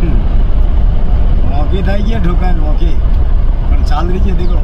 हम्म। मौके था ये ढोकन मौके पर चाल रही है देखो।